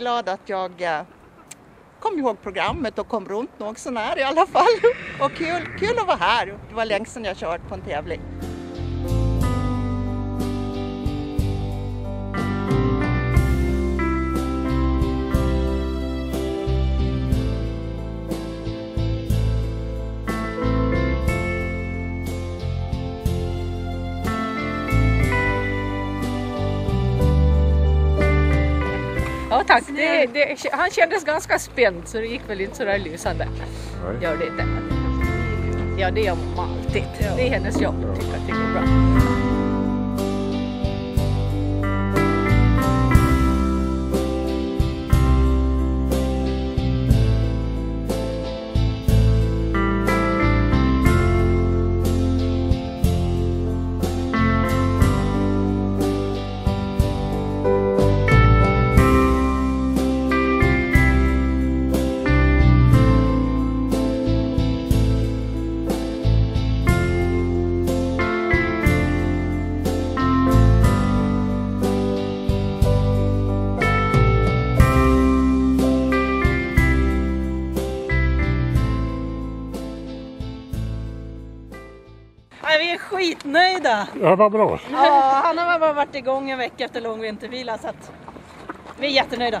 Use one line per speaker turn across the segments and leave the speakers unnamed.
Jag är jätteglad att jag eh, kom ihåg programmet och kom runt något sånär i alla fall. Och kul, kul att vara här. Det var länge sedan jag kört på en tävling.
Ja tack, det, det, han kändes ganska spänd så det gick väl inte så där lysande.
Nej.
Gör det inte. Ja det gör mamma alltid. Det är hennes jobb att det går bra.
Nej, vi är skitnöjda.
Ja, vad bra.
Ja, han har bara varit igång en vecka efter lång vintervila så att vi är jättenöjda.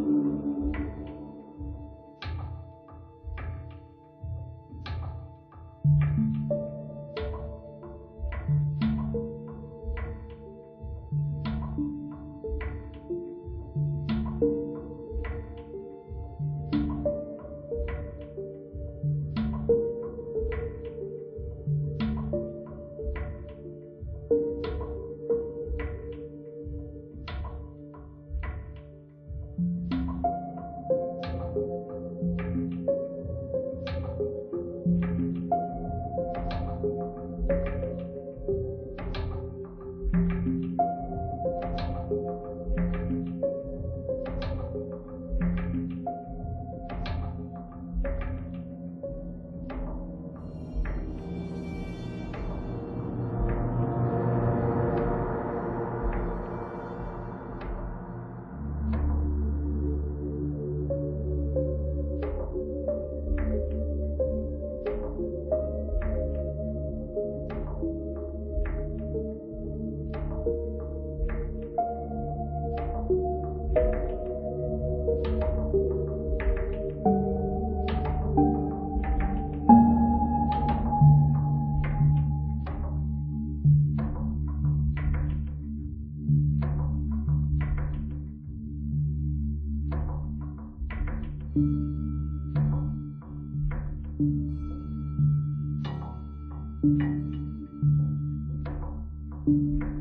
Thank you.